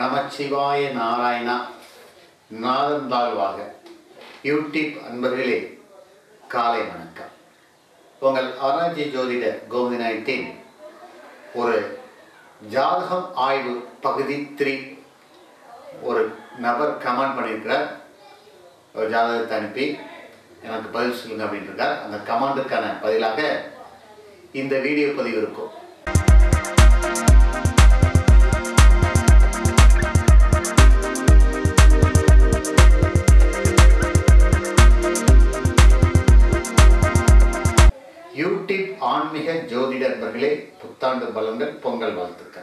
நமச்சிவாய நாராயணா நாதன் தாழ்வாக யூடியூப் அன்பர்களே காலை வணக்கம். உங்கள் ஆராய்ச்சி ஜோதிட கோவிநாயத்தின் ஒரு ஜாதகம் ஆய்வு பகுதி த்ரீ ஒரு நபர் கமெண்ட் பண்ணியிருக்கிறார். ஒரு ஜாதகத்தை அனுப்பி எனக்கு பதில் சொல்லுங்க அப்படின்ட்டு இருக்கார். அந்த கமாண்டுக்கான பதிலாக இந்த வீடியோ பதிவு இருக்கும். புத்தாண்டு பலன்கள் பொங்கல் வாழ்த்துக்கள்.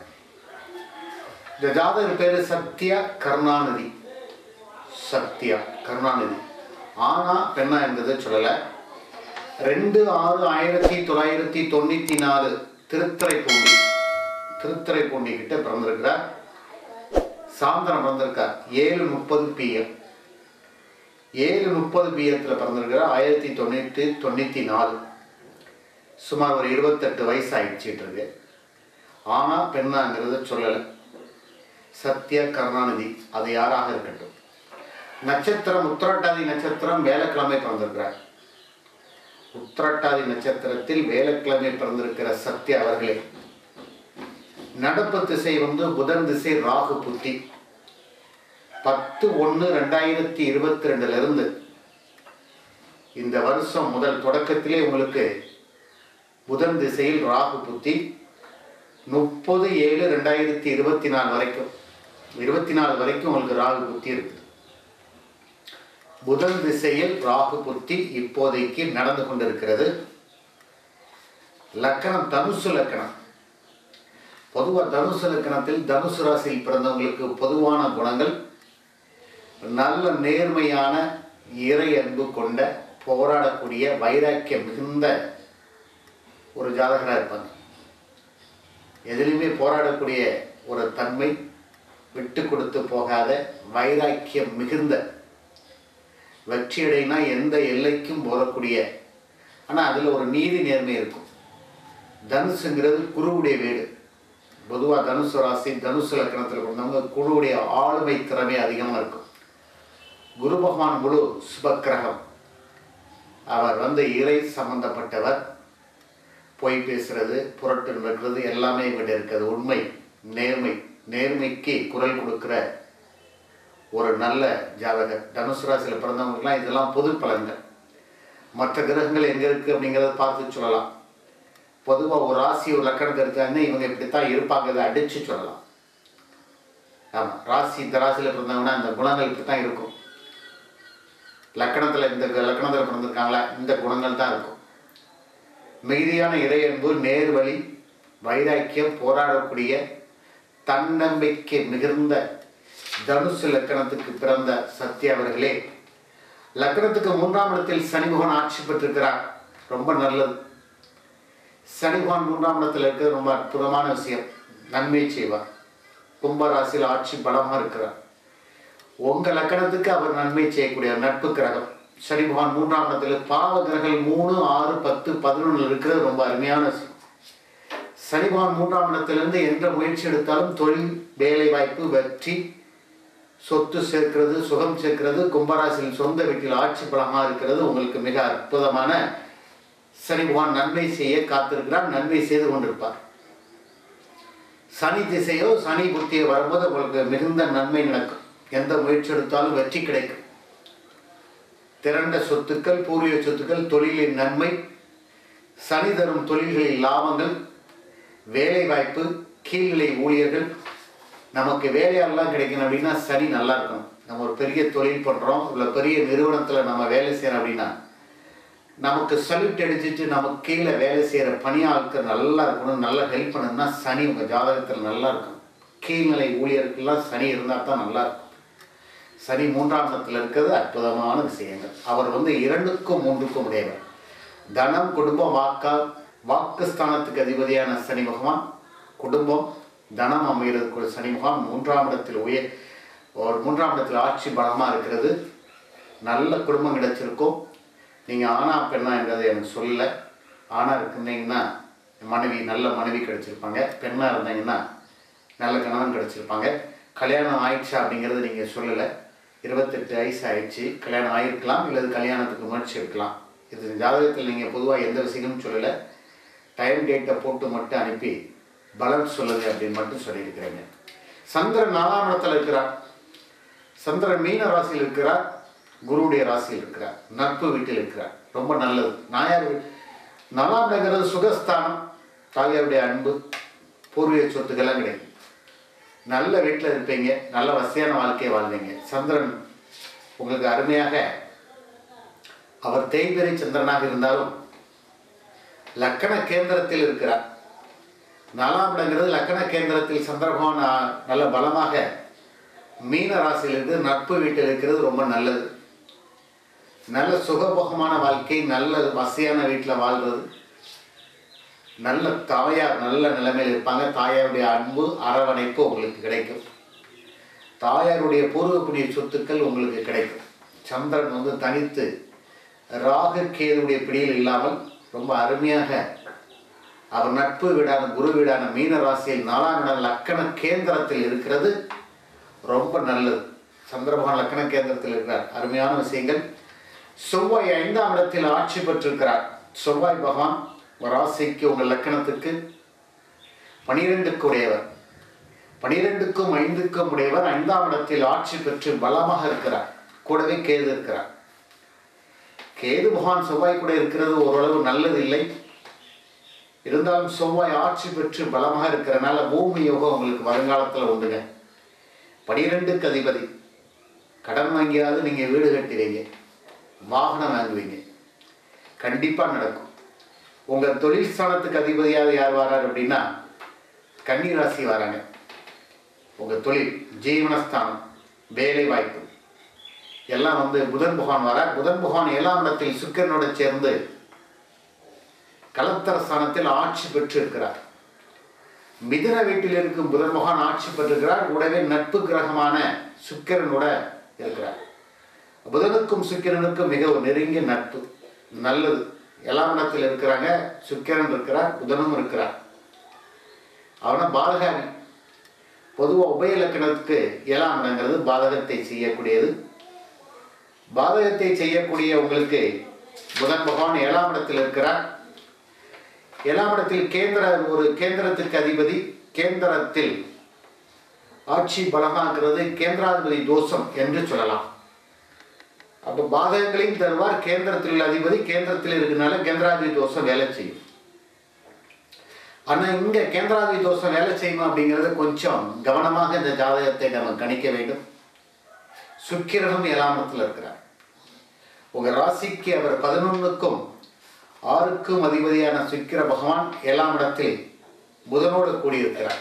இந்த ஜாதகர் பேரு சத்யா கருணாநிதி. சத்யா கருணாநிதி. ஆனா பெண்ணா என்பது சொல்லலை. ரெண்டு ஆறு ஆயிரத்தி தொள்ளாயிரத்தி தொண்ணூற்றி நாலு திருத்துறைப்பூண்டி. திருத்துறைப்பூண்டி கிட்ட பிறந்திருக்கிறார். சாயந்தரம் பிறந்திருக்கார். ஏழு முப்பது பிஎம். ஏழு முப்பது பிஎத்தில் பிறந்திருக்கிறார். ஆயிரத்தி தொண்ணூற்றி தொண்ணூற்றி நாலு. சுமார் ஒரு இருபத்தெட்டு வயசு ஆயிடுச்சிட்டு இருக்கு ஆனா பெண்ணாங்கிறத சொல்லலை. சத்யா கருணாநிதி அது யாராக இருக்கட்டும். நட்சத்திரம் உத்திரட்டாதி நட்சத்திரம் வேலைக்கிழமை பிறந்திருக்கிறார். உத்திரட்டாதி நட்சத்திரத்தில் வேலைக்கிழமை பிறந்திருக்கிற சத்யா அவர்களே. நடப்பு திசை வந்து புதன் திசை ராகு புத்தி. பத்து ஒன்று ரெண்டாயிரத்தி இருபத்தி ரெண்டுல இருந்து இந்த வருஷம் முதல் தொடக்கத்திலே உங்களுக்கு புதன் திசையில் ராகு புத்தி முப்பது ஏழு ரெண்டாயிரத்தி இருபத்தி நாலு வரைக்கும். இருபத்தி நாலு வரைக்கும் உங்களுக்கு ராகு புத்தி இருக்குது புதன் திசையில் ராகு புத்தி இப்போதைக்கு நடந்து கொண்டிருக்கிறது. லக்கணம் தனுசு லக்கணம். பொதுவாக தனுசு லக்கணத்தில் தனுசு ராசியில் பிறந்தவங்களுக்கு பொதுவான குணங்கள் நல்ல நேர்மையான இறை அன்பு கொண்ட போராடக்கூடிய வைராக்கியம் மிகுந்த ஒரு ஜாதகராக இருப்பாங்க. எதிலுமே போராடக்கூடிய ஒரு தன்மை விட்டு கொடுத்து போகாத வைராக்கியம் மிகுந்த வெற்றியடைனா எந்த எல்லைக்கும் போகக்கூடிய ஆனால் அதில் ஒரு நீதி நேர்மை இருக்கும். தனுசுங்கிறது குருவுடைய வீடு. பொதுவாக தனுசு ராசி தனுசு லக்கணத்தில் கொண்டவங்க குருவுடைய ஆளுமை திறமை அதிகமாக இருக்கும். குரு பகவான் முழு சுபக்கிரகம். அவர் வந்து இறை சம்பந்தப்பட்டவர். பொய் பேசுறது புரட்டு நடக்கிறது எல்லாமே இவங்கிட்ட இருக்கிறது உண்மை நேர்மை நேர்மைக்கு குரல் கொடுக்குற ஒரு நல்ல ஜாதகர். தனுசு ராசியில் பிறந்தவங்களுக்குலாம் இதெல்லாம் பொது பலன்கள். மற்ற கிரகங்கள் எங்கே இருக்குது அப்படிங்கிறத பார்த்து சொல்லலாம். பொதுவாக ஒரு ராசி ஒரு லக்கணத்தை எடுத்தாங்கன்னா இவங்க இப்படித்தான் இருப்பாங்க இதை அடித்து சொல்லலாம். ஆமாம் ராசி இந்த ராசியில் பிறந்தவங்கன்னா அந்த குணங்கள் இப்படி தான் இருக்கும். லக்கணத்தில் இந்த லக்கணத்தில் பிறந்திருக்காங்களா இந்த குணங்கள் தான் இருக்கும். மிகுதியான இறையன்பு நேர்வழி வைராக்கியம் போராடக்கூடிய தன்னம்பிக்கை மிகுந்த தனுசு லக்கணத்துக்கு பிறந்த சத்யா அவர்களே லக்கணத்துக்கு மூன்றாம் இடத்தில் சனிபகவான் ஆட்சி பெற்றிருக்கிறார். ரொம்ப நல்லது. சனிபகவான் மூன்றாம் இடத்தில் இருக்கிறது ரொம்ப அற்புதமான விஷயம். நன்மை செய்வார். கும்பராசியில் ஆட்சி பலமாக இருக்கிறார். உங்கள் லக்கணத்துக்கு அவர் நன்மை செய்யக்கூடிய நட்பு கிரகம். சனி பகவான் மூன்றாம் இடத்துல பாவ கிரகங்கள் மூணு ஆறு பத்து பதினொன்று இருக்கிறது ரொம்ப அருமையான விஷயம். சனி பகவான் மூன்றாம் இடத்திலிருந்து எந்த முயற்சி எடுத்தாலும் தொழில் வேலை வாய்ப்பு வெற்றி சொத்து சேர்க்கிறது சுகம் சேர்க்கிறது கும்பராசியில் சொந்த வீட்டில் ஆட்சி பலமாக இருக்கிறது உங்களுக்கு மிக அற்புதமான சனி பகவான் நன்மை செய்ய காத்திருக்கிறார் நன்மை செய்து கொண்டிருப்பார். சனி திசையோ சனி புத்தியோ வரும்போது உங்களுக்கு மிகுந்த நன்மை நடக்கும். எந்த முயற்சி எடுத்தாலும் வெற்றி கிடைக்கும். திரண்ட சொத்துக்கள் பூர்வீக சொத்துக்கள் தொழிலின் நன்மை சனி தரும் தொழில்களின் லாபங்கள் வேலை வாய்ப்பு கீழ்நிலை ஊழியர்கள். நமக்கு வேலையாளெல்லாம் கிடைக்கணும் அப்படின்னா சனி நல்லா இருக்கணும். நம்ம ஒரு பெரிய தொழில் பண்ணுறோம் இல்லை பெரிய நிறுவனத்தில் நம்ம வேலை செய்கிறோம் அப்படின்னா நமக்கு சல்யூட் அடிச்சுட்டு நமக்கு கீழே வேலை செய்கிற பணியாளர்கள் நல்லா இருக்கணும் நல்லா ஹெல்ப் பண்ணணும்னா சனி உங்கள் ஜாதகத்தில் நல்லா இருக்கும் கீழ்நிலை ஊழியருக்கெல்லாம் சனி இருந்தால் தான் நல்லா இருக்கும். சனி மூன்றாம் இடத்தில் இருக்கிறது அற்புதமான விஷயங்கள். அவர் வந்து இரண்டுக்கும் மூன்றுக்கும் உடையவர். தனம் குடும்பம் வாக்கா வாக்குஸ்தானத்துக்கு அதிபதியான சனி பகவான் குடும்பம் தனம் அமைகிறது சனி பகவான் மூன்றாம் இடத்தில் உயர் ஒரு மூன்றாம் இடத்தில் ஆட்சி பலமாக இருக்கிறது. நல்ல குடும்பம் கிடைச்சிருக்கும். நீங்கள் ஆனா பெண்ணா என்றதை எனக்கு சொல்லலை. ஆணாக இருந்தீங்கன்னா மனைவி நல்ல மனைவி கிடைச்சிருப்பாங்க. பெண்ணாக இருந்தீங்கன்னா நல்ல கணவன் கிடைச்சிருப்பாங்க. கல்யாணம் ஆயிடுச்சா அப்படிங்கிறது நீங்கள் சொல்லலை. இருபத்தெட்டு வயசு ஆயிடுச்சு. கல்யாணம் ஆகிருக்கலாம் இல்லது கல்யாணத்துக்கு முயற்சி இருக்கலாம் இது ஜாதகத்தில் நீங்கள் பொதுவாக எந்த விஷயமும் சொல்லலை. டைம் டேட்டை போட்டு மட்டும் அனுப்பி பலன் சொல்லுது அப்படின்னு மட்டும் சொல்லியிருக்கிறீங்க. சந்திரன் நாலாம் இடத்துல இருக்கிறார். சந்திரன் மீன ராசியில் இருக்கிறார். குருவுடைய ராசியில் இருக்கிறார். நட்பு வீட்டில் இருக்கிறார். ரொம்ப நல்லது. நாயார் வீ- நாலாம் இடங்கிறது சுகஸ்தானம். தாயாருடைய அன்பு பூர்வீக சொத்துக்கெல்லாம் கிடைக்கும். நல்ல வீட்டில் இருப்பீங்க நல்ல வசதியான வாழ்க்கையை வாழ்ந்தீங்க. சந்திரன் உங்களுக்கு அருமையாக அவர் தேய்பிரை சந்திரனாக இருந்தாலும் லக்கண கேந்திரத்தில் இருக்கிறார். நாலாம் இடங்கிறது லக்கண கேந்திரத்தில் சந்திரபகவான் நல்ல பலமாக மீன ராசியில் இருந்து நட்பு வீட்டில் இருக்கிறது ரொம்ப நல்லது. நல்ல சுகபோகமான வாழ்க்கை நல்ல வசதியான வீட்டில் வாழ்றது. நல்ல தாயார் நல்ல நிலைமையில் இருப்பாங்க. தாயாருடைய அன்பு அரவணைப்பு உங்களுக்கு கிடைக்கும். தாயாருடைய பூர்வ புண்ணிய சொத்துக்கள் உங்களுக்கு கிடைக்கும். சந்திரன் வந்து தனித்து ராகு கேதுடைய பிடியில் இல்லாமல் ரொம்ப அருமையாக அவர் நட்பு வீடான குரு வீடான மீன ராசியில் நாலாம் இடம் லக்கண கேந்திரத்தில் இருக்கிறது. ரொம்ப நல்லது. சந்திரபகவான் லக்கண கேந்திரத்தில் இருக்கிறார். அருமையான விஷயங்கள். செவ்வாய் ஐந்தாம் இடத்தில் ஆட்சி பெற்றிருக்கிறார். செவ்வாய் பகவான் வராசைக்கு ராசிக்கு உங்கள் லக்கணத்துக்கு பனிரெண்டுக்கு உடையவர். பனிரெண்டுக்கும் ஐந்துக்கும் உடையவர் ஐந்தாம் இடத்தில் ஆட்சி பெற்று பலமாக இருக்கிறார். கூடவே கேது இருக்கிறார். கேது பகவான் செவ்வாய் கூட இருக்கிறது ஓரளவு நல்லது இல்லை இருந்தாலும் செவ்வாய் ஆட்சி பெற்று பலமாக இருக்கிறனால பூமி யோகம் உங்களுக்கு வருங்காலத்தில் உண்டுங்க. பனிரெண்டுக்கு அதிபதி. கடன் வாங்கியாவது நீங்கள் வீடு கட்டுவீங்க. வாகனம் வாங்குவீங்க. கண்டிப்பாக நடக்கும். உங்கள் தொழில் ஸ்தானத்துக்கு அதிபதியாக யார் வரார் அப்படின்னா கன்னி ராசி வராங்க. உங்கள் தொழில் ஜீவனஸ்தானம் வேலை வாய்ப்பு. எல்லாம் வந்து புதன் புகான் வரார். புதன் புகான் ஏழாம் இடத்தில் சுக்கிரனோட சேர்ந்து கலத்தர ஸ்தானத்தில் ஆட்சி பெற்று இருக்கிறார் மிதன வீட்டில் இருக்கும் புதன் புகான் ஆட்சி பெற்றிருக்கிறார். கூடவே நட்பு கிரகமான சுக்கிரனோட இருக்கிறார். புதனுக்கும் சுக்கிரனுக்கும் மிக நெருங்கிய நட்பு. நல்லது. எல்லாம் இடத்தில் இருக்கிறாங்க சுக்கிரன் இருக்கிறார் புதனும் இருக்கிறார். அவனை பாதகாமி பொதுவாக உபய இலக்கணத்துக்கு ஏழாம் இடங்கிறது பாதகத்தை செய்யக்கூடியது. பாதகத்தை செய்யக்கூடிய உங்களுக்கு புதன் பகவான் ஏழாம் இடத்தில் இருக்கிறார். ஏழாம் இடத்தில் கேந்திர ஒரு கேந்திரத்துக்கு அதிபதி கேந்திரத்தில் ஆட்சி பலமாகிறது கேந்திராதிபதி தோஷம் என்று சொல்லலாம். அப்போ பாதகங்களையும் தருவார். கேந்திரத்தில் உள்ள அதிபதி கேந்திரத்தில் இருக்கிறனால கேந்திராதி தோஷம் வேலை செய்யும். ஆனால் இங்கே கேந்திராதி தோஷம் வேலை செய்யுமா அப்படிங்கிறத கொஞ்சம் கவனமாக இந்த ஜாதகத்தை நம்ம கணிக்க வேண்டும். சுக்கிரனும் ஏழாம் இருக்கிறார். உங்கள் ராசிக்கு அவர் பதினொன்றுக்கும் ஆறுக்கும் அதிபதியான சுக்கிர பகவான் ஏழாம் இடத்தில் புதனோடு கூடியிருக்கிறார்.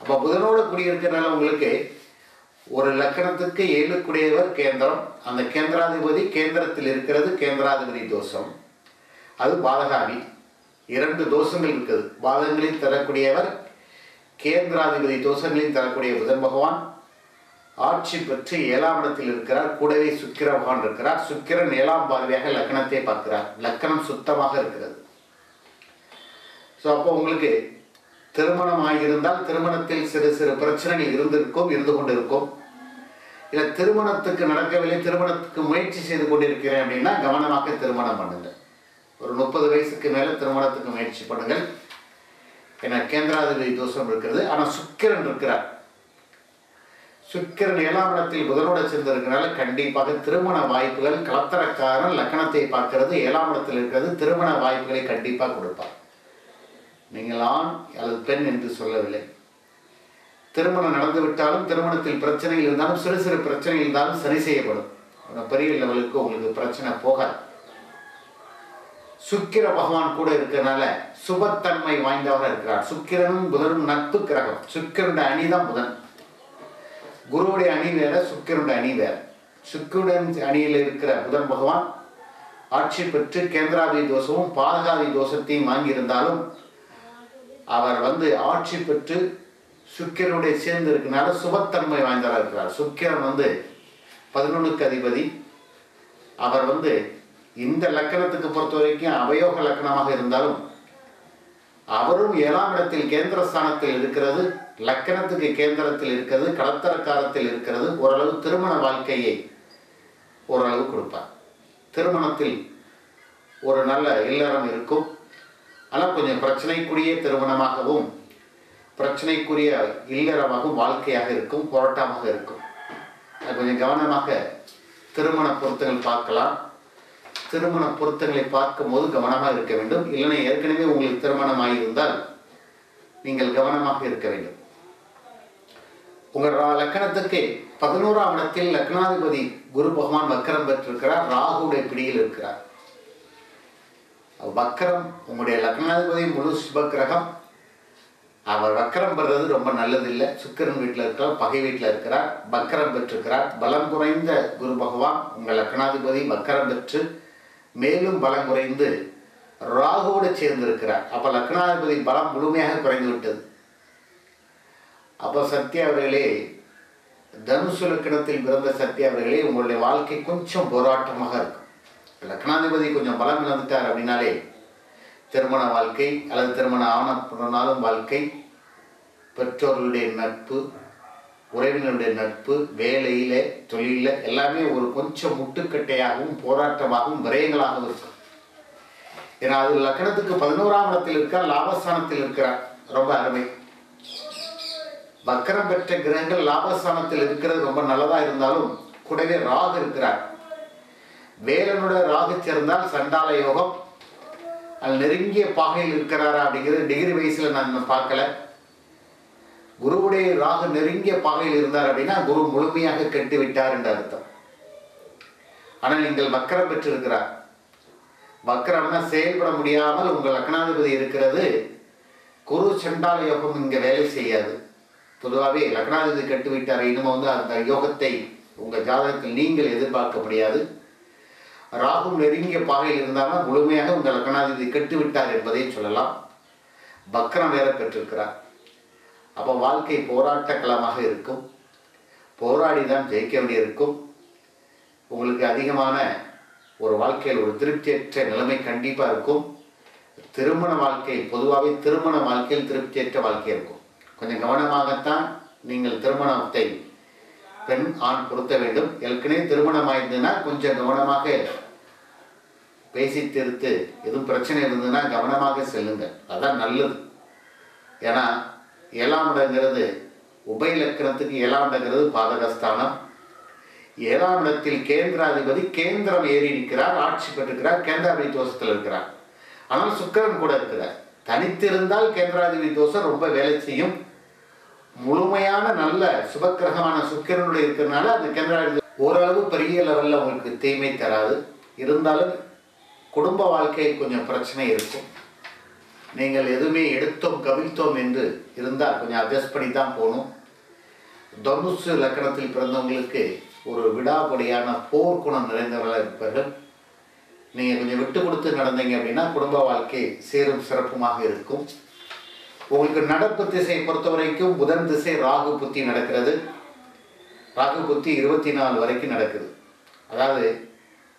அப்போ புதனோடு கூடியிருக்கிறனால உங்களுக்கு ஒரு லக்கணத்துக்கு ஏழுக்குடையவர் கேந்திரம். அந்த கேந்திராதிபதி கேந்திரத்தில் இருக்கிறது கேந்திராதிபதி தோஷம். அது பாதகாமி இரண்டு தோஷங்கள் இருக்குது. பாதங்களில் தரக்கூடியவர் கேந்திராதிபதி தோஷங்களில் தரக்கூடிய புதன் பகவான். ஆட்சி பெற்று ஏழாம் இடத்தில் இருக்கிறார். கூடவே சுக்கிர பகவான் இருக்கிறார். சுக்கிரன் ஏழாம் பார்வையாக லக்கணத்தை பார்க்கிறார். லக்கணம் சுத்தமாக இருக்கிறது. ஸோ அப்போ உங்களுக்கு திருமணம் ஆகியிருந்தால் திருமணத்தில் சிறு சிறு பிரச்சனைகள் இருந்திருக்கும் இருந்து கொண்டிருக்கும். இல்லை திருமணத்துக்கு நடக்கவில்லை திருமணத்துக்கு முயற்சி செய்து கொண்டிருக்கிறேன் அப்படின்னா கவனமாக திருமணம் பண்ணுங்கள். ஒரு முப்பது வயசுக்கு மேலே திருமணத்துக்கு முயற்சி பண்ணுங்கள். ஏன்னா கேந்திராதிபதி தோஷம் இருக்கிறது. ஆனால் சுக்கிரன் இருக்கிறார். சுக்கிரன் ஏழாம் இடத்தில் புதனோட சேர்ந்திருக்கிறனால கண்டிப்பாக திருமண வாய்ப்புகள் கலத்தரக்காரன் லக்கணத்தை பார்க்கிறது ஏழாம் இடத்தில் இருக்கிறது திருமண வாய்ப்புகளை கண்டிப்பாக கொடுப்பார். நீங்கள் ஆண் அல்லது பெண் என்று சொல்லவில்லை. திருமணம் நடந்து விட்டாலும் திருமணத்தில் பிரச்சனைகள் இருந்தாலும் சிறு சிறு பிரச்சனைகள் இருந்தாலும் சரி செய்யப்படும். பெரிய லெவலுக்கு உங்களுக்கு பிரச்சனை போகாது. சுக்கிர பகவான் கூட இருக்கிறனால சுபத்தன்மை வாய்ந்தவராக இருக்கிறார். சுக்கிரனும் புதனும் நட்பு கிரகம். சுக்கிரனுடைய அணி தான் புதன். குருவுடைய அணி வேற சுக்கிரனுடைய அணி வேற. சுக்கிரன் அணியில் இருக்கிற புதன் பகவான் ஆட்சி பெற்று கேந்திராதி தோஷமும் பாதகாதி தோஷத்தையும் வாங்கியிருந்தாலும் அவர் வந்து ஆட்சி பெற்று சுக்கிரனுடைய சேர்ந்து இருக்கனால சுபத்தன்மை வாய்ந்தவராக இருக்கிறார். சுக்கிரன் வந்து பதினொன்றுக்கு அதிபதி. அவர் வந்து இந்த லக்கணத்துக்கு பொறுத்த வரைக்கும் அவயோக லக்கணமாக இருந்தாலும் அவரும் ஏழாம் இடத்தில் கேந்திர ஸ்தானத்தில் இருக்கிறது லக்கணத்துக்கு கேந்திரத்தில் இருக்கிறது கடத்தரக்காரத்தில் இருக்கிறது. ஓரளவு திருமண வாழ்க்கையை ஓரளவு கொடுப்பார். திருமணத்தில் ஒரு நல்ல இல்லறம் இருக்கும். ஆனால் கொஞ்சம் பிரச்சனைக்குரிய திருமணமாகவும் பிரச்சனைக்குரிய இல்லறமாகவும் வாழ்க்கையாக இருக்கும் போராட்டமாக இருக்கும். அது கொஞ்சம் கவனமாக திருமண பொருத்தங்கள் பார்க்கலாம். திருமண பொருத்தங்களை பார்க்கும்போது கவனமாக இருக்க வேண்டும். இல்லைன்னா ஏற்கனவே உங்களுக்கு திருமணம் ஆகியிருந்தால் நீங்கள் கவனமாக இருக்க வேண்டும். உங்கள் லக்கணத்துக்கு பதினோராம் இடத்தில் லக்னாதிபதி குரு பகவான் வக்கரம் பெற்றிருக்கிறார். ராகுடைய பிடியில் இருக்கிறார். வக்கரம் உங்களுடைய லக்னாதிபதி முழு சுபக்கிரகம். அவர் வக்கரம் பெறுறது ரொம்ப நல்லதில்லை. சுக்கரன் வீட்டில் இருக்கிறார் பகை வீட்டில் இருக்கிறார் வக்கரம் பெற்றிருக்கிறார். பலம் குறைந்த குரு பகவான் உங்கள் லக்னாதிபதி வக்கரம் பெற்று மேலும் பலம் குறைந்து ராகுவோடு சேர்ந்திருக்கிறார். அப்போ லக்னாதிபதி பலம் முழுமையாக குறைந்து விட்டது. அப்போ சத்யா அவர்களே தனுசு லக்கணத்தில் பிறந்த சத்யா அவர்களே உங்களுடைய வாழ்க்கை கொஞ்சம் போராட்டமாக இருக்கும். லக்னாதிபதி கொஞ்சம் பலம் இழந்துட்டார் அப்படின்னாலே திருமண வாழ்க்கை அல்லது திருமணம் ஆனப்படனாலும் வாழ்க்கை பெற்றோர்களுடைய நட்பு உறவினருடைய நட்பு வேலையில் தொழிலில் எல்லாமே ஒரு கொஞ்சம் முட்டுக்கட்டையாகவும் போராட்டமாகவும் விரயங்களாகவும் இருக்கும். ஏன்னா அது லக்கணத்துக்கு பதினோராம் இடத்தில் இருக்கார் லாபஸ்தானத்தில் இருக்கிறார். ரொம்ப அருமை. வக்கரம் பெற்ற கிரகங்கள் லாபஸ்தானத்தில் இருக்கிறது ரொம்ப நல்லதாக இருந்தாலும் கூடவே ராகு இருக்கிறார். வேலனுடைய ராகு சேர்ந்தால் சண்டால யோகம். அது நெருங்கிய பாகையில் இருக்கிறாரா அப்படிங்கிறது டிகிரி வயசில் நான் பார்க்கல. குருவுடைய ராகு நெருங்கிய பாகையில் இருந்தார் அப்படின்னா குரு முழுமையாக கெட்டு விட்டார் என்று அர்த்தம். ஆனால் நீங்கள் வக்கரம் பெற்றிருக்கிறார். வக்கரம்னா செயல்பட முடியாமல் உங்கள் லக்னாதிபதி இருக்கிறது. குரு சண்டால யோகம் இங்கே வேலை செய்யாது. பொதுவாகவே லக்னாதிபதி கெட்டு விட்டார் இனிமே வந்து அந்த யோகத்தை உங்கள் ஜாதகத்தில் நீங்கள் எதிர்பார்க்க முடியாது. ராகு நெருங்கிய பாகையில் இருந்தாலும் முழுமையாக உங்கள் லக்னாதிபதி கெட்டு விட்டார் என்பதை சொல்லலாம். பக்ரம் வேற பெற்றிருக்கிறார். அப்போ வாழ்க்கை போராட்ட களமாக இருக்கும். போராடி தான் ஜெயிக்க வேண்டியிருக்கும். உங்களுக்கு அதிகமான ஒரு வாழ்க்கையில் ஒரு திருப்தியற்ற நிலைமை கண்டிப்பாக இருக்கும். திருமண வாழ்க்கை பொதுவாகவே திருமண வாழ்க்கையில் திருப்தியற்ற வாழ்க்கை இருக்கும். கொஞ்சம் கவனமாகத்தான் நீங்கள் திருமணத்தை பெண் ஆண் பொருத்த வேண்டும். ஏற்கனவே திருமணம் ஆயிருந்ததுன்னா கொஞ்சம் கவனமாக பேசி தீர்த்து எதுவும் பிரச்சனை இருந்ததுன்னா கவனமாக செல்லுங்க அதான் நல்லது. ஏன்னா ஏழாம் இடங்கிறது உபய ஏழாம் இடங்கிறது பாதகஸ்தானம். ஏழாம் இடத்தில் கேந்திராதிபதி கேந்திரம் ஏறி நிற்கிறார் ஆட்சி பெற்றிருக்கிறார் கேந்திராதிபதி தோஷத்தில் இருக்கிறார். ஆனால் சுக்கிரன் கூட இருக்கிறார். தனித்திருந்தால் கேந்திராதிபதி தோஷம் ரொம்ப வேலை செய்யும். முழுமையான நல்ல சுபக்கிரகமான சுக்கிரனுடைய இருக்கிறதுனால அந்த கேந்திராதிபதி ஓரளவு பெரிய லெவலில் உங்களுக்கு தீமை தராது. இருந்தாலும் குடும்ப வாழ்க்கையில் கொஞ்சம் பிரச்சனை இருக்கும். நீங்கள் எதுவுமே எடுத்தோம் கவிழ்த்தோம் என்று இருந்தால் கொஞ்சம் அட்ஜஸ்ட் பண்ணி தான் போகணும். தனுசு லக்கணத்தில் பிறந்தவங்களுக்கு ஒரு விடாபடியான போர்க்குணம் நிறைந்தவர்களாக இருப்பார்கள். நீங்கள் கொஞ்சம் விட்டு கொடுத்து நடந்தீங்க அப்படின்னா குடும்ப வாழ்க்கை சேரும் சிறப்புமாக இருக்கும். உங்களுக்கு நடப்பு திசையை பொறுத்த வரைக்கும் புதன் திசை ராகு புத்தி நடக்கிறது. ராகு புத்தி இருபத்தி நாலு வரைக்கும் நடக்குது. அதாவது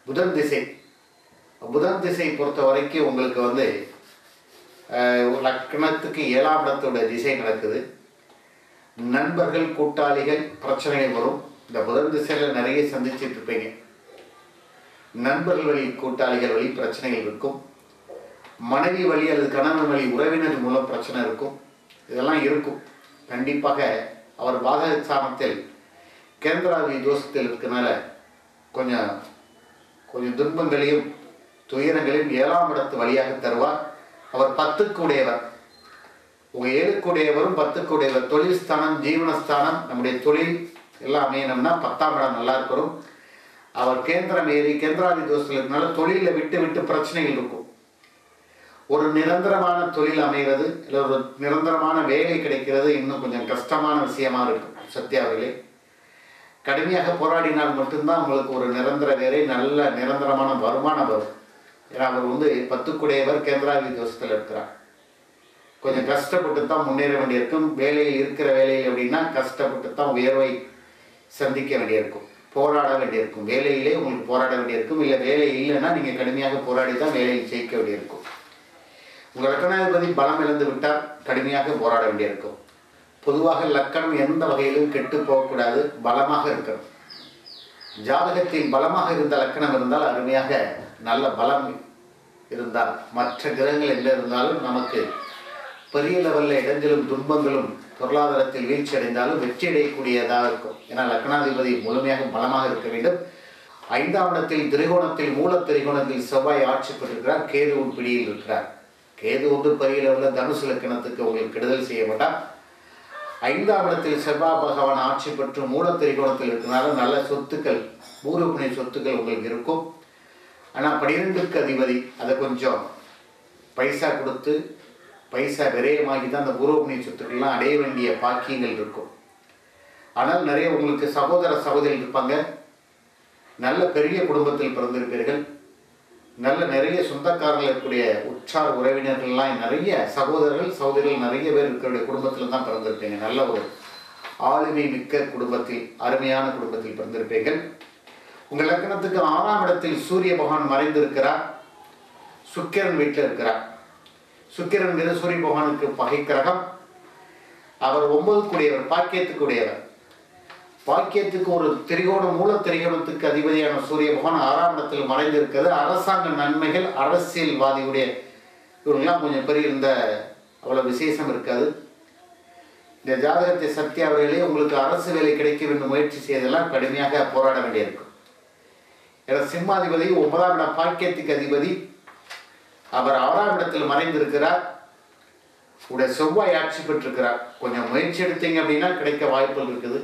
புதன் திசை புதன் திசை பொறுத்த வரைக்கும் உங்களுக்கு வந்து லக்னத்துக்கு ஏழாம் இடத்தோட திசை நடக்குது. நண்பர்கள் கூட்டாளிகள் பிரச்சனைகள் வரும். இந்த புதன் திசையில் நிறைய சந்திச்சுட்டு இருப்பீங்க. நண்பர்கள் வழி கூட்டாளிகள் வழி பிரச்சனைகள் இருக்கும். மனைவி வழி அல்லது கணவன் வழி உறவினர் மூலம் பிரச்சனை இருக்கும். இதெல்லாம் இருக்கும். கண்டிப்பாக அவர் பாதகஸ்தானத்தில் கேந்திராவி தோஷத்தில் இருக்கனால கொஞ்சம் கொஞ்சம் துன்பங்களையும் துயரங்களின் ஏழாம் இடத்து வழியாக தருவார். அவர் பத்துக்கு உடையவர் உங்கள் ஏழுக்குடையவரும் பத்துக்குடையவர். பத்துக்கு உடையவர் தொழில் ஸ்தானம் ஜீவனஸ்தானம் நம்முடைய தொழில் எல்லாம் அமையணும்னா பத்தாம் இடம் நல்லா இருக்கணும். அவர் கேந்திரம் ஏறி கேந்திராதி தோஷத்தில் இருக்கனால தொழிலில் விட்டு விட்டு பிரச்சனைகள் இருக்கும். ஒரு நிரந்தரமான தொழில் அமைகிறது இல்லை ஒரு நிரந்தரமான வேலை கிடைக்கிறது இன்னும் கொஞ்சம் கஷ்டமான விஷயமா இருக்கும் சத்யாவிலே கடுமையாக போராடினால் மட்டும்தான் உங்களுக்கு ஒரு நிரந்தர வேலை நல்ல நிரந்தரமான வருமானம் வரும். ஏன்னா அவர் வந்து பத்துக்குடையவர் கேந்திராதி தோஷத்தில் இருக்கிறார் கொஞ்சம் கஷ்டப்பட்டு தான் முன்னேற வேண்டியிருக்கும். வேலையில் இருக்கிற வேலையில் அப்படின்னா கஷ்டப்பட்டு தான் உயர்வை சந்திக்க வேண்டியிருக்கும். போராட வேண்டியிருக்கும். வேலையிலே உங்களுக்கு போராட வேண்டியிருக்கும். இல்லை வேலை இல்லைன்னா நீங்கள் கடுமையாக போராடி தான் வேலையில் ஜெயிக்க வேண்டியிருக்கும். உங்கள் லக்கணாதிபதி பலம் இழந்து விட்டால் கடுமையாக போராட வேண்டியிருக்கும். பொதுவாக லக்கணம் எந்த வகையிலும் கெட்டு போகக்கூடாது. பலமாக இருக்கணும். ஜாதகத்தில் பலமாக இருந்த லக்கணம் இருந்தால் அருமையாக நல்ல பலம் இருந்தால் மற்ற கிரகங்கள் எங்கே இருந்தாலும் நமக்கு பெரிய லெவலில் இடைஞ்சலும் துன்பங்களும் பொருளாதாரத்தில் வீழ்ச்சி அடைந்தாலும் வெற்றி அடையக்கூடியதாக இருக்கும். ஏன்னா லக்னாதிபதி முழுமையாக பலமாக இருக்க வேண்டும். ஐந்தாம் இடத்தில் திரிகோணத்தில் மூல திரிகோணத்தில் செவ்வாய் ஆட்சி பெற்றிருக்கிறார். கேதுவின் பிடியில் இருக்கிறார். கேது ஒன்று பெரிய லெவலில் தனுசு லக்கணத்துக்கு உங்களுக்கு கெடுதல் செய்ய மாட்டார். ஐந்தாம் இடத்தில் செவ்வாய் பகவான் ஆட்சி பெற்று மூல திரிகோணத்தில் இருக்கிறனால நல்ல சொத்துக்கள் பூர்வப்புணி சொத்துக்கள் உங்களுக்கு இருக்கும். ஆனால் பனிரெண்டுக்கு அதிபதி அதை கொஞ்சம் பைசா கொடுத்து பைசா விரயமாகி தான் அந்த பூர்வப்புணி சொத்துக்கள்லாம் அடைய வேண்டிய பாக்கியங்கள் இருக்கும். ஆனால் நிறைய உங்களுக்கு சகோதர சகோதரிகள் இருப்பாங்க. நல்ல பெரிய குடும்பத்தில் பிறந்திருப்பீர்கள். நல்ல நிறைய சொந்தக்காரர்கள் இருக்கக்கூடிய உற்றார் உறவினர்கள்லாம் நிறைய சகோதரர்கள் சகோதரிகள் நிறைய பேர் இருக்கிற குடும்பத்தில் தான் பிறந்திருப்பீங்க. நல்ல ஒரு ஆளுமை மிக்க குடும்பத்தில் அருமையான குடும்பத்தில் பிறந்திருப்பீர்கள். உங்கள் லக்கணத்துக்கு ஆறாம் இடத்தில் சூரிய பகவான் மறைந்திருக்கிறார். சுக்கிரன் வீட்டில் இருக்கிறார். சுக்கிரன் மீது சூரிய பகவானுக்கு பகை கிரகம். அவர் ஒன்பதுக்குடையவர் பாக்கியத்துக்குடையவர் பாக்கியத்துக்கு ஒரு திரிகோணம் மூல திரிகோணத்துக்கு அதிபதியான சூரிய பகவான் ஆறாம் இடத்தில் மறைந்திருக்கிறது. அரசாங்க நன்மைகள் அரசியல்வாதியுடைய இவங்கெல்லாம் கொஞ்சம் பெரிய இந்த அவ்வளோ விசேஷம் இருக்காது. இந்த ஜாதகத்தை சக்தி அவர்களே உங்களுக்கு அரசு வேலை கிடைக்க வேண்டும் முயற்சி செய்தெல்லாம் கடுமையாக போராட வேண்டியிருக்கும். ஏன்னா சிம்மாதிபதி ஒன்பதாம் இடம் பாக்கியத்துக்கு அதிபதி. அவர் ஆறாம் இடத்தில் மறைந்திருக்கிறார். உடைய செவ்வாய் ஆட்சி பெற்றிருக்கிறார். கொஞ்சம் முயற்சி எடுத்தீங்க அப்படின்னா கிடைக்க வாய்ப்புகள் இருக்குது.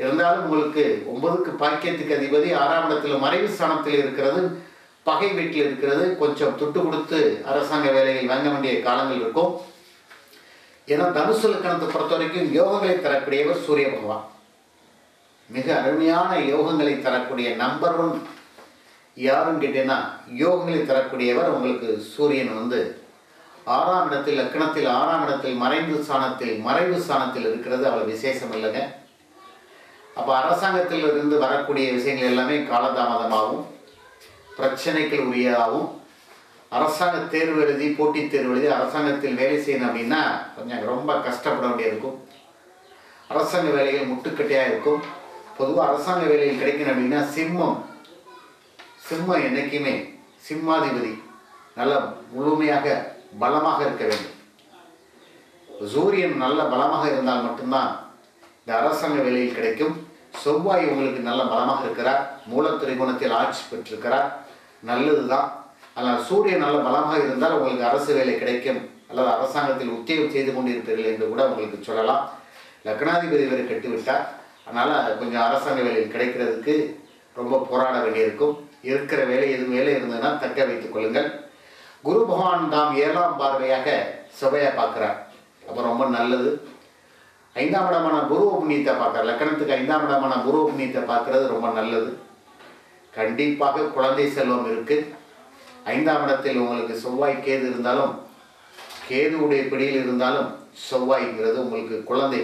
இருந்தாலும் உங்களுக்கு ஒன்பதுக்கு பாக்கியத்துக்கு அதிபதி ஆறாம் இடத்தில் மறைவு ஸ்தானத்தில் இருக்கிறது பகை வீட்டில் இருக்கிறது. கொஞ்சம் துட்டு கொடுத்து அரசாங்க வேலைகள் வாங்க வேண்டிய காலங்கள் இருக்கும். ஏன்னா தனுசு லக்கணத்தை பொறுத்த வரைக்கும் யோகங்களை தரக்கூடியவர் சூரிய பகவான். மிக அருமையான யோகங்களை தரக்கூடிய நம்பர் ஒன் யாருன்னு கேட்டீங்கன்னா யோகங்களை தரக்கூடியவர் உங்களுக்கு சூரியன் வந்து ஆறாம் இடத்தில் லக்கணத்தில் ஆறாம் இடத்தில் மறைந்து ஸ்தானத்தில் மறைவு ஸ்தானத்தில் இருக்கிறது அவ்வளோ விசேஷம் இல்லைங்க. அப்போ அரசாங்கத்தில் இருந்து வரக்கூடிய விஷயங்கள் எல்லாமே காலதாமதமாகவும் பிரச்சனைகள் உரியதாகவும் அரசாங்க தேர்வு எழுதி போட்டித் தேர்வு எழுதி அரசாங்கத்தில் வேலை செய்யணும் அப்படின்னா கொஞ்சம் ரொம்ப கஷ்டப்பட வேண்டியிருக்கும் அரசாங்க வேலைகள் முட்டுக்கட்டையாக இருக்கும். பொதுவாக அரசாங்க வேலையில் கிடைக்கணும் அப்படின்னா சிம்மம். சிம்மம் என்றைக்குமே சிம்மாதிபதி. நல்ல முழுமையாக பலமாக இருக்க வேண்டும். சூரியன் நல்ல பலமாக இருந்தால் மட்டும்தான் இந்த அரசாங்க வேலையில் கிடைக்கும். செவ்வாய் உங்களுக்கு நல்ல பலமாக இருக்கிறார். மூலத்திரிகோணத்தில் ஆட்சி பெற்றிருக்கிறார். நல்லது தான் ஆனால் சூரியன் நல்ல பலமாக இருந்தால் உங்களுக்கு அரசு வேலை கிடைக்கும். அல்லது அரசாங்கத்தில் உத்தியோகம் செய்து கொண்டிருப்பீர்கள் என்று கூட உங்களுக்கு சொல்லலாம். லக்னாதிபதி வரை கட்டிவிட்டார். அதனால் கொஞ்சம் அரசாங்க வேலையில் கிடைக்கிறதுக்கு ரொம்ப போராட வேண்டியிருக்கும். இருக்கிற வேலை எது வேலை இருந்ததுன்னா தக்க வைத்துக் கொள்ளுங்கள். குரு பகவான் தாம் ஏழாம் பார்வையாக செவ்வாயை பார்க்குறார். அப்போ ரொம்ப நல்லது. ஐந்தாம் இடமான குரு புண்ணியத்தை பார்க்குற லக்கணத்துக்கு ஐந்தாம் இடமான குரு புண்ணியத்தை பார்க்குறது ரொம்ப நல்லது. கண்டிப்பாக குழந்தை செல்வம் இருக்குது ஐந்தாம் இடத்தில் உங்களுக்கு செவ்வாய் கேது இருந்தாலும் கேதுவுடைய பிடியில் இருந்தாலும் செவ்வாய்ங்கிறது உங்களுக்கு குழந்தை.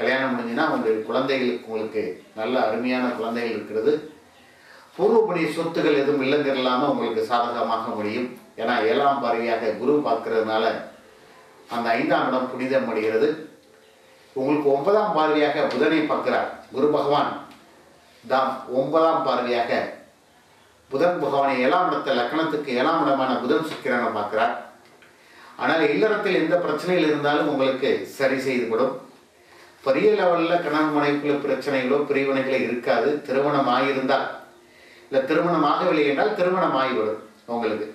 கல்யாணம் முடிஞ்சுன்னா உங்கள் குழந்தைகளுக்கு உங்களுக்கு நல்ல அருமையான குழந்தைகள் இருக்கிறது. பூர்வப்படி சொத்துகள் எதுவும் இல்லைங்கிற இல்லாமல் உங்களுக்கு சாதகமாக முடியும். ஏன்னா ஏழாம் பார்வையாக குரு பார்க்கறதுனால அந்த ஐந்தாம் இடம் புனிதம் அடைகிறது. உங்களுக்கு ஒன்பதாம் பார்வையாக புதனை பார்க்கிறார். குரு பகவான் தாம் ஒன்பதாம் பார்வையாக புதன் பகவானை ஏழாம் இடத்த லக்கணத்துக்கு ஏழாம் இடமான புதன் சுக்கிரனை பார்க்கிறார். ஆனால் இல்லறத்தில் எந்த பிரச்சனையில் இருந்தாலும் உங்களுக்கு சரி செய்துவிடும் பெரிய லெவலில் கணவன் மனைவிக்குள்ள பிரச்சனைகளோ பிரிவினைகளோ இருக்காது. திருமணம் ஆகியிருந்தால் இல்லை திருமணம் ஆகவில்லை என்றால் திருமணம் ஆகிவிடும் உங்களுக்கு.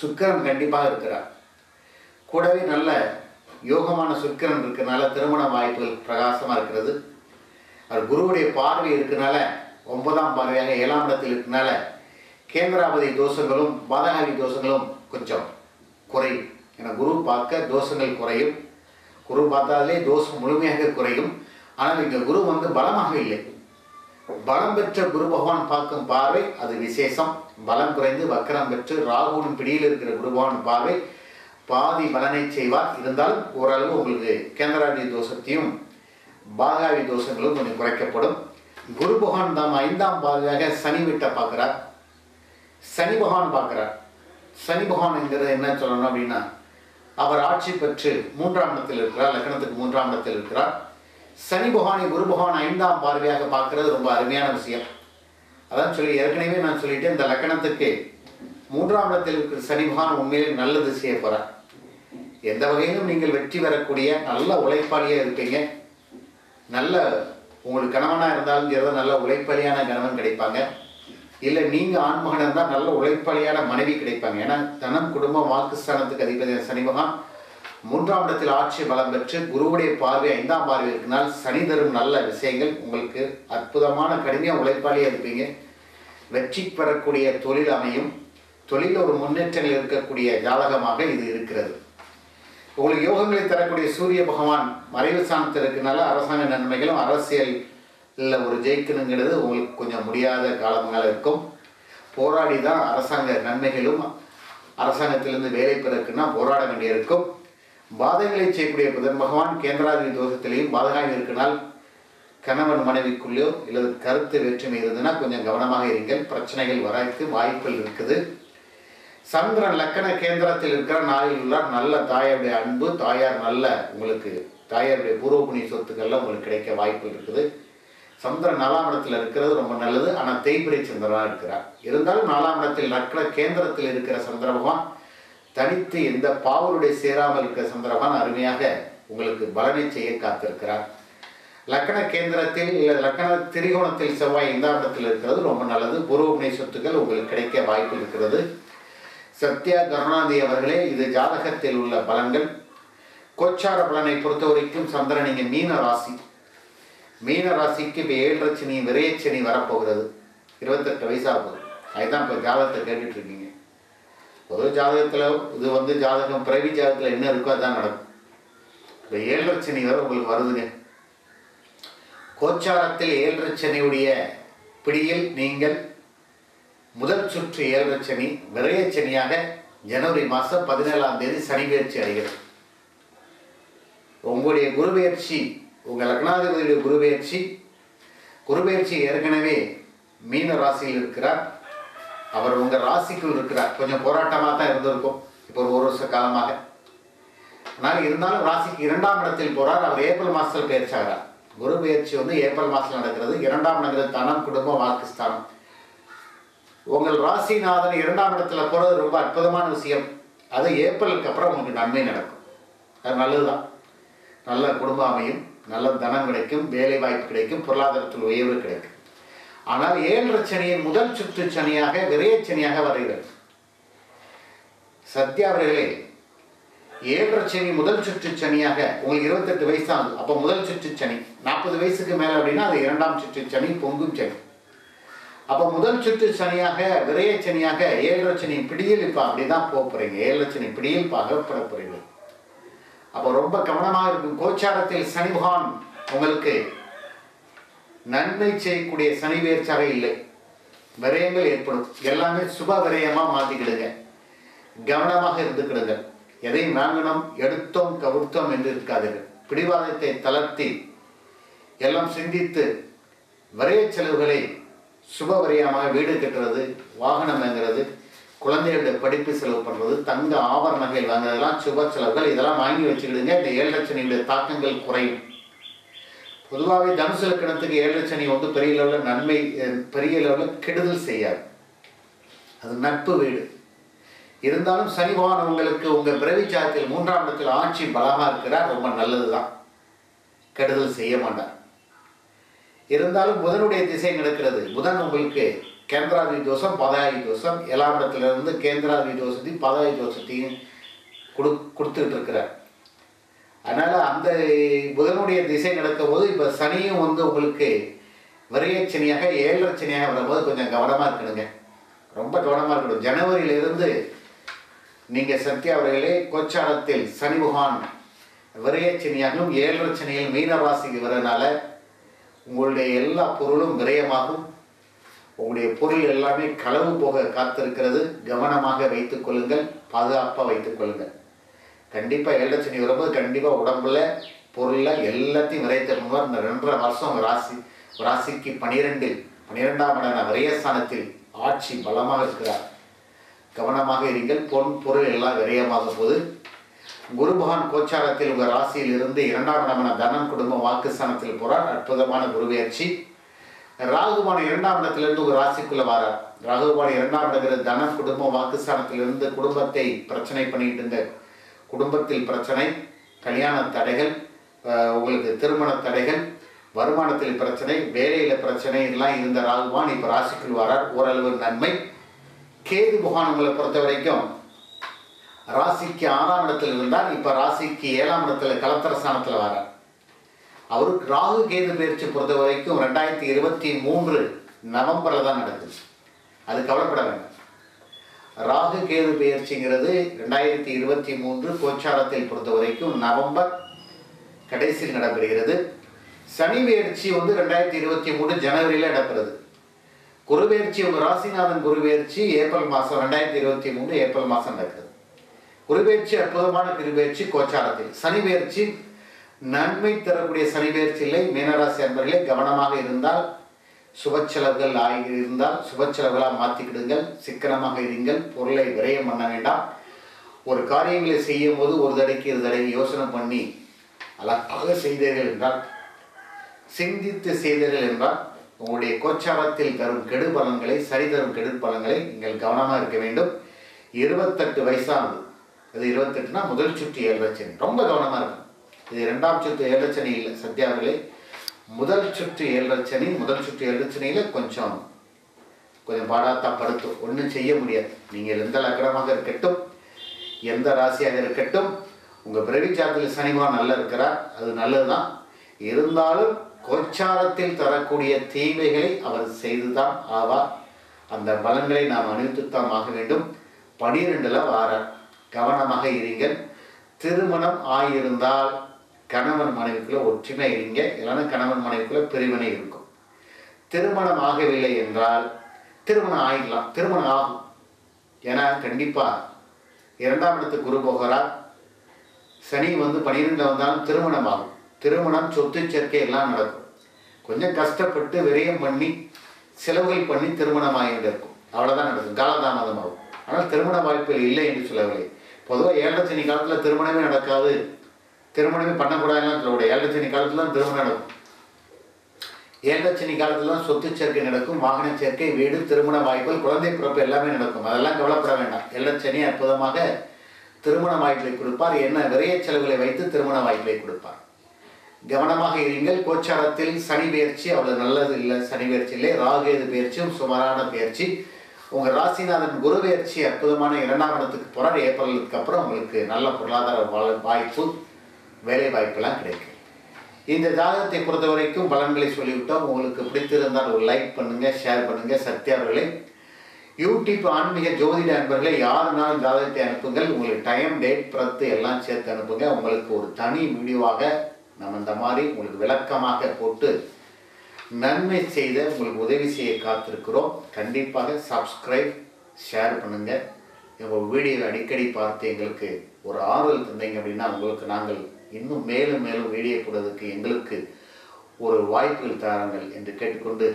சுக்கரன் கண்டிப்பாக இருக்கிறார். கூடவே நல்ல யோகமான சுக்கிரன் இருக்கிறனால திருமண வாய்ப்புகள் பிரகாசமாக இருக்கிறது. அவர் குருவுடைய பார்வை இருக்கனால ஒன்பதாம் பார்வையாக ஏழாம் இடத்தில் இருக்கனால கேந்திராபதி தோஷங்களும் பாதகாதி தோஷங்களும் கொஞ்சம் குறையும். ஏன்னா குரு பார்க்க தோஷங்கள் குறையும். குரு பார்த்தாலே தோஷம் முழுமையாக குறையும். ஆனால் இங்கே குரு வந்து பலமாக இல்லை. பலம் பெற்ற குரு பகவான் பார்க்கும் பார்வை அது விசேஷம். பலம் குறைந்து வக்கரம் பெற்று ராகுவின் பிடியில் இருக்கிற குரு பகவான் பார்வை பாதி பலனை செய்வார். இருந்தாலும் ஓரளவு உங்களுக்கு கேந்திராதி தோஷத்தையும் பாகாவி தோஷங்களும் கொஞ்சம் குறைக்கப்படும். குரு பகவான் தாம் ஐந்தாம் பாதியாக சனி வீட்டை பார்க்குறார். சனி பகவான் பார்க்குறார். சனி பகவான்ங்கிறது என்ன சொல்லணும் அப்படின்னா அவர் ஆட்சி பெற்று மூன்றாம் இடத்தில் இருக்கிறார் லக்னத்துக்கு மூன்றாம் இடத்தில் இருக்கிறார். சனி புகானை குரு புகான் ஐந்தாம் பார்வையாக பார்க்கறது ரொம்ப அருமையான விஷயம். அதான் சொல்லி ஏற்கனவே நான் சொல்லிட்டேன் இந்த லக்கணத்துக்கு மூன்றாம் இடத்தில் இருக்கிற சனி புகான் உண்மையிலே நல்லது செய்ய போகிறார் எந்த வகையிலும் நீங்கள் வெற்றி பெறக்கூடிய நல்ல உழைப்பாளியாக இருப்பீங்க. நல்ல உங்களுக்கு கணவனாக இருந்தாலும் நல்ல உழைப்பாளியான கணவன் கிடைப்பாங்க. இல்லை நீங்கள் ஆண்மகன் இருந்தால் நல்ல உழைப்பாளியான மனைவி கிடைப்பாங்க. ஏன்னா தனம் குடும்பம் வாக்குஸ்தானத்துக்கு அதிபதியான சனி பகவான் மூன்றாம் இடத்தில் ஆட்சி பலம் பெற்று குருவுடைய பார்வை ஐந்தாம் பார்வை இருக்குனால் சனி தரும் நல்ல விஷயங்கள். உங்களுக்கு அற்புதமான கடுமையாக உழைப்பாளியாக இருப்பீங்க. வெற்றி பெறக்கூடிய தொழில் அமையும். தொழில் ஒரு முன்னேற்றங்கள் இருக்கக்கூடிய ஜாதகமாக இது இருக்கிறது. உங்களுக்கு யோகங்களை தரக்கூடிய சூரிய பகவான் மறைவு ஸ்தானத்தில் இருக்கனால அரசாங்க நன்மைகளும் அரசியல் இல்லை ஒரு ஜெயிக்கணுங்கிறது உங்களுக்கு கொஞ்சம் முடியாத காலங்களாக இருக்கும். போராடி தான் அரசாங்க நன்மைகளும் அரசாங்கத்திலிருந்து வேலை பெறக்குன்னா போராட வேண்டியிருக்கும். பாதகங்களை செய்யக்கூடிய புதன் பகவான் கேந்திராதி தோஷத்திலையும் பாதகம் இருக்கனால் கணவன் மனைவிக்குள்ளேயோ இல்லது கருத்து வேற்றுமை இருந்ததுன்னா கொஞ்சம் கவனமாக இருங்கள். பிரச்சனைகள் வரக்கு வாய்ப்புகள் இருக்குது. சந்திரன் லக்கண கேந்திரத்தில் இருக்கிற நாளில் உள்ளார். நல்ல தாயாருடைய அன்பு தாயார் நல்ல உங்களுக்கு தாயாருடைய பூர்வ புண்ணிய சொத்துக்கள்லாம் உங்களுக்கு கிடைக்க வாய்ப்பு இருக்குது. சந்திரன் நாலாம் இடத்துல இருக்கிறது ரொம்ப நல்லது. ஆனால் தேய்பிரை சந்திரனாக இருக்கிறார். இருந்தாலும் நாலாம் இடத்தில் லக்கண கேந்திரத்தில் இருக்கிற சந்திர பகவான் தனித்து எந்த பாவருடைய சேராமல் இருக்கிற சந்திர பகவான் அருமையாக உங்களுக்கு பலனை செய்ய காத்திருக்கிறார். லக்கண கேந்திரத்தில் இல்லை லக்கண திரிகோணத்தில் செவ்வாய் ஐந்தாம் இடத்தில் இருக்கிறது ரொம்ப நல்லது. பூர்வ சொத்துக்கள் உங்களுக்கு கிடைக்க வாய்ப்பு இருக்கிறது. சத்யா கருணாநிதி அவர்களே இது ஜாதகத்தில் உள்ள பலன்கள். கோச்சார பலனை பொறுத்த வரைக்கும் சந்திரன் நீங்கள் மீன ராசி. மீன ராசிக்கு இப்போ ஏழரை சனி விரையச்சனி வரப்போகிறது. இருபத்தெட்டு வயசாக போகுது அதுதான் இப்போ ஜாதகத்தை கேட்டுட்ருக்கீங்க பொது ஜாதகத்தில் இது வந்து ஜாதகம் பிறவி ஜாதகத்தில் என்ன இருக்கோ அதுதான் நடக்கும். இப்போ ஏழரை சனி உங்களுக்கு வருதுங்க. கோச்சாரத்தில் ஏழரை சனியுடைய பிடியில் நீங்கள் முதல் சுற்று ஏழரை சனி ஜனவரி மாதம் பதினேழாம் தேதி சனி பயிற்சி அடைகிறது. உங்களுடைய குரு பயிற்சி உங்கள் லக்னாதிபதியுடைய குருபெயர்ச்சி. குருபெயர்ச்சி ஏற்கனவே மீன ராசியில் இருக்கிறார். அவர் உங்கள் ராசிக்குள் இருக்கிறார். கொஞ்சம் போராட்டமாக தான் இருந்திருக்கும். இப்போ ஒரு ஒரு வருஷ காலமாக. ஆனால் இருந்தாலும் ராசிக்கு இரண்டாம் இடத்தில் போகிறார் அவர் ஏப்ரல் மாதத்தில் பயிற்சியாகிறார் குரு பயிற்சி வந்து ஏப்ரல் மாதத்தில் நடக்கிறது. இரண்டாம் இடங்கிறது தனம் குடும்பம் வாக்குஸ்தானம் உங்கள் ராசிநாதன் இரண்டாம் இடத்துல போகிறது ரொம்ப அற்புதமான விஷயம். அது ஏப்ரலுக்கு அப்புறம் உங்களுக்கு நன்மை நடக்கும். அது நல்லதுதான். நல்ல குடும்பம் அமையும். நல்ல தனம் கிடைக்கும் வேலை வாய்ப்பு கிடைக்கும் பொருளாதாரத்தில் உயர்வு கிடைக்கும். ஆனால் ஏழரை சனியின் முதல் சுற்று சனியாக விரையச்சனியாக வருகிறது. சத்யா அவர்களே ஏழரை சனி முதல் சுற்று சனியாக உங்களுக்கு இருபத்தெட்டு வயசு ஆகுது அப்போ முதல் சுற்று சனி. நாற்பது வயசுக்கு மேலே அப்படின்னா அது இரண்டாம் சுற்று சனி பொங்கும் சனி. அப்போ முதல் சுற்று சனியாக விரைய சனியாக ஏழரை சனி பிடியில் இப்போ அப்படி தான் போக போகிறீங்க ஏழரை சனி பிடியில் பகப்பட போகிறீங்க அப்போ ரொம்ப கவனமாக இருக்கும். கோச்சாரத்தில் சனி பகவான் உங்களுக்கு நன்மை செய்யக்கூடிய சனி பயிற்சியாக இல்லை. விரயங்கள் ஏற்படும். எல்லாமே சுப விரயமாக மாற்றிக்கிடுங்க. கவனமாக இருந்துக்கிடுங்க எதையும் வாங்கணும் எடுத்தோம் கவிழ்த்தோம் என்று இருக்காதீர்கள். பிடிவாதத்தை தளர்த்தி எல்லாம் சிந்தித்து விரைய செலவுகளை சுப விரயமாக வீடு கட்டுறது வாகனம் வாங்குறது குழந்தைகளுடைய படிப்பு செலவு பண்ணுறது தங்க ஆபரண நகைகள் வாங்குறதெல்லாம் சுப செலவுகள். இதெல்லாம் வாங்கி வச்சுக்கிடுங்க. இந்த ஏழு லட்சணியுடைய தாக்கங்கள் குறையும். பொதுவாகவே தனுசு லக்கணத்துக்கு ஏழு லட்சணி வந்து பெரிய லெவலில் நன்மை பெரிய லெவலில் கெடுதல் செய்யாது. அது நட்பு வீடு. இருந்தாலும் சனி உங்களுக்கு உங்கள் பிறவிச்சாரத்தில் மூன்றாம் இடத்தில் ஆட்சி பலமாக இருக்கிறார். ரொம்ப நல்லது தான் கெடுதல் செய்ய மாட்டார். இருந்தாலும் புதனுடைய திசை நடக்கிறது. புதன் உங்களுக்கு கேந்திராதி தோஷம் பதாயி தோஷம் ஏழாம் கேந்திராதி தோஷத்தையும் பதாயி தோஷத்தையும் கொடு கொடுத்துக்கிட்டு இருக்கிறார் அதனால் அந்த புதனுடைய திசை நடக்கும்போது இப்போ சனியும் வந்து உங்களுக்கு விரைய ஏழரச்சனியாக வரும்போது கொஞ்சம் கவனமாக இருக்கணுங்க. ரொம்ப கவனமாக இருக்கணும். ஜனவரியிலிருந்து நீங்கள் சத்யா அவர்களே கோச்சாரத்தில் சனி புகான் விரைய ஏழரச்சனியில் மீனராசிக்கு வரனால உங்களுடைய எல்லா பொருளும் விரயமாகும். உங்களுடைய பொருள் எல்லாமே களவு போக காத்திருக்கிறது. கவனமாக வைத்துக் கொள்ளுங்கள். பாதுகாப்பாக வைத்துக் கொள்ளுங்கள். கண்டிப்பாக ஏழச்சனி வரும்போது கண்டிப்பாக உடம்புல பொருளில் எல்லாத்தையும் விரைத்திருந்தார் இந்த ரெண்டரை வருஷம் ராசி ராசிக்கு பனிரெண்டில் பனிரெண்டாம் இடம் விரயஸ்தானத்தில் ஆட்சி பலமாக இருக்கிறார். கவனமாக இருங்கள். பொன் பொருள் எல்லாம் விரயமாக போது குரு பகவான் கோச்சாரத்தில் உங்கள் ராசியில் இருந்து இரண்டாம் இடமான தனம் குடும்ப வாக்குஸ்தானத்தில் போகிறார் அற்புதமான குருவேர்ச்சி ராகுபான இரண்டாம் இடத்திலிருந்து ஒரு ராசிக்குள்ள வாரார். ராகுபான இரண்டாம் இடங்கிறது தன குடும்ப வாக்குஸ்தானத்திலிருந்து குடும்பத்தை பிரச்சனை பண்ணிட்டு இருந்த குடும்பத்தில் பிரச்சனை கல்யாண தடைகள் உங்களுக்கு திருமண தடைகள் வருமானத்தில் பிரச்சனை வேலையில் பிரச்சனை எல்லாம் இருந்த ராகுபான் இப்போ ராசிக்குள் வரார். ஓரளவு நன்மை. கேது பகவான் உங்களை பொறுத்த வரைக்கும் ராசிக்கு ஆறாம் இடத்தில் இருந்தால் இப்போ ராசிக்கு ஏழாம் இடத்துல கலத்திரஸ்தானத்தில் வரார். அவருக்கு ராகு கேது பயிற்சி பொறுத்த வரைக்கும் ரெண்டாயிரத்தி இருபத்தி மூன்று நவம்பரில் தான் நடக்குது. அது கவலைப்பட வேண்டாம். ராகு கேது பயிற்சிங்கிறது ரெண்டாயிரத்தி இருபத்தி மூன்று கோச்சாரத்தில் பொறுத்த வரைக்கும் நவம்பர் கடைசியில் நடைபெறுகிறது. சனி பயிற்சி வந்து ரெண்டாயிரத்தி இருபத்தி மூணு ஜனவரியில் நடைபெறுது குருபெயர்ச்சி உங்கள் ராசிநாதன் குருபெயர்ச்சி ஏப்ரல் மாதம் ரெண்டாயிரத்தி இருபத்தி மூணு ஏப்ரல் மாதம் நடக்குது. குருபெயர்ச்சி அற்புதமான குருபெயர்ச்சி கோச்சாரத்தில். சனி பயிற்சி நன்மை தரக்கூடிய சனி பயிற்சி இல்லை மீனராசி அன்பர்களே கவனமாக இருந்தால் சுப செலவுகள் ஆகி இருந்தால் சுப செலவுகளாக மாற்றிக்கிடுங்கள் சிக்கனமாக இருங்கள் பொருளை விரயம் பண்ண வேண்டாம். ஒரு காரியங்களை செய்யும் போது ஒரு தடைக்கு இரு தடவை யோசனை பண்ணி அழகாக செய்தீர்கள் என்றால் சிந்தித்து செய்தீர்கள் என்றால் உங்களுடைய கோச்சாரத்தில் தரும் கெடு பலன்களை சரி தரும் கெடு பலன்களை நீங்கள் கவனமாக இருக்க வேண்டும். இருபத்தெட்டு வயசானது. அது இருபத்தெட்டுனா முதல் சுற்று ஏழரை ரொம்ப கவனமாக இருக்கும் இது இரண்டாம் சுற்று ஏழரை சத்யாவிலே முதல் சுற்று ஏழரை முதல் சுற்று ஏழரை கொஞ்சம் கொஞ்சம் பாடாத்தான் படுத்தும். ஒன்றும் செய்ய முடியாது. நீங்கள் எந்த லக்கணமாக இருக்கட்டும் எந்த ராசியாக இருக்கட்டும் உங்கள் பிரவிச்சாரத்தில் சனிமா நல்லா இருக்கிறார். அது நல்லது தான் இருந்தாலும் கோச்சாரத்தில் தரக்கூடிய தீமைகளை அவர் செய்துதான் ஆவார். அந்த பலன்களை நாம் அணிவித்துத்தான் ஆக வேண்டும். பனிரெண்டில் வாரார் கவனமாக இருங்கள். திருமணம் ஆகியிருந்தால் கணவன் மனைவிக்குள்ள ஒற்றுமை இருங்க. இல்லைன்னா கணவன் மனைவிக்குள்ள பிரிவினை இருக்கும். திருமணம் ஆகவில்லை என்றால் திருமணம் ஆகிடலாம் திருமணம் ஆகும். ஏன்னா கண்டிப்பாக இரண்டாம் இடத்து குரு போகிறார். சனி வந்து பனிரெண்டில் வந்தாலும் திருமணம் ஆகும். திருமணம் சொத்து சேர்க்கை எல்லாம் நடக்கும். கொஞ்சம் கஷ்டப்பட்டு விரயம் பண்ணி செலவுகள் பண்ணி திருமணம் ஆகிட்டு இருக்கும். அவ்வளோதான் நடக்கும். காலதாமதம் ஆகும் ஆனால் திருமண வாய்ப்புகள் இல்லை என்று சொல்லவில்லை. பொதுவாக ஏழரை சனி காலத்தில் திருமணமே நடக்காது. திருமணமே பண்ணக்கூடாதுன்னு சொல்லக்கூடிய ஏழரை சனி காலத்தில் தான் திருமணம் நடக்கும். ஏழரை சனி காலத்தில் தான் சொத்து சேர்க்கை நடக்கும் வாகன சேர்க்கை வீடு திருமண வாய்ப்புகள் குழந்தை பிறப்பு எல்லாமே நடக்கும். அதெல்லாம் கவலைப்பட வேண்டாம். ஏழரை அற்புதமாக திருமண வாய்ப்பை கொடுப்பார். என்ன விரைய செலவுகளை வைத்து திருமண வாய்ப்பை கொடுப்பார். கவனமாக இருங்கள். கோச்சாரத்தில் சனி பயிற்சி அவ்வளவு நல்லது இல்லை சனி பயிற்சி இல்லை. ராகேது பயிற்சியும் சுமாரான பயிற்சி உங்கள் ராசிநாதன் குரு பயிற்சி அற்புதமான இரண்டாம் இடத்துக்கு போகிறார் ஏப்ரலுக்கு அப்புறம் உங்களுக்கு நல்ல பொருளாதார வா- வாய்ப்பு வேலை வாய்ப்பெல்லாம் கிடைக்கும். இந்த ஜாதகத்தை பொறுத்த வரைக்கும் பலன்களை சொல்லிவிட்டோம். உங்களுக்கு பிடித்திருந்தால் ஒரு லைக் பண்ணுங்க ஷேர் பண்ணுங்க. சத்யாவர்களை யூடியூப் ஆன்மீக ஜோதிட அன்பர்களே யாருனாலும் ஜாதகத்தை அனுப்புங்கள். உங்களுக்கு டைம் டேட் பிரத்து எல்லாம் சேர்த்து அனுப்புங்க. உங்களுக்கு ஒரு தனி வீடியோவாக நம்ம இந்த மாதிரி உங்களுக்கு விளக்கமாக போட்டு நன்மை செய்த உங்களுக்கு உதவி செய்ய காத்திருக்கிறோம். கண்டிப்பாக சப்ஸ்கிரைப் ஷேர் பண்ணுங்கள் உங்கள் வீடியோ அடிக்கடி பார்த்து எங்களுக்கு ஒரு ஆறுதல் தந்தீங்க அப்படின்னா உங்களுக்கு நாங்கள் இன்னும் மேலும் மேலும் வீடியோ எங்களுக்கு ஒரு வாய்ப்புகள் தாருங்கள் என்று கேட்டுக்கொண்டு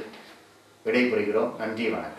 விடைபெறுகிறோம். நன்றி வணக்கம்.